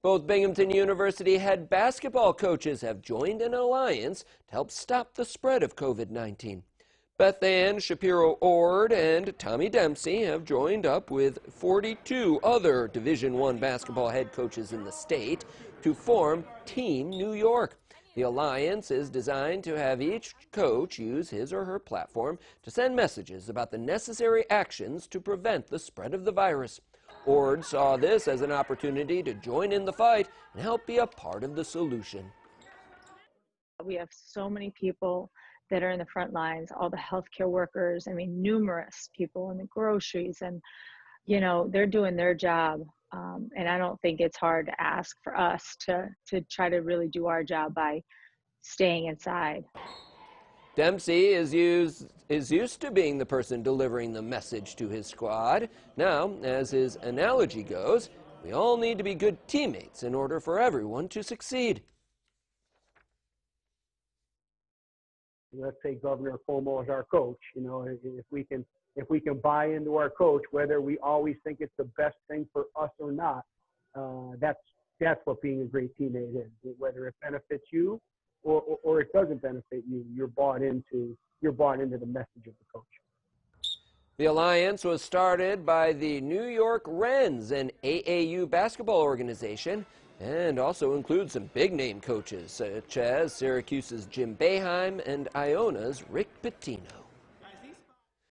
Both Binghamton University head basketball coaches have joined an alliance to help stop the spread of COVID 19. Bethann Shapiro Ord and Tommy Dempsey have joined up with 42 other Division I basketball head coaches in the state to form Team New York. The alliance is designed to have each coach use his or her platform to send messages about the necessary actions to prevent the spread of the virus. Ord saw this as an opportunity to join in the fight and help be a part of the solution. We have so many people that are in the front lines, all the healthcare workers, I mean, numerous people in the groceries, and, you know, they're doing their job. Um, and I don't think it's hard to ask for us to, to try to really do our job by staying inside. Dempsey is used, is used to being the person delivering the message to his squad. Now, as his analogy goes, we all need to be good teammates in order for everyone to succeed. let's say Governor Cuomo is our coach. You know, if we can if we can buy into our coach, whether we always think it's the best thing for us or not, uh, that's that's what being a great teammate is. Whether it benefits you or, or, or it doesn't benefit you, you're bought into you're bought into the message of the coach. The alliance was started by the New York Rens, an AAU basketball organization and also includes some big name coaches such as Syracuse's Jim Boeheim and Iona's Rick Pitino.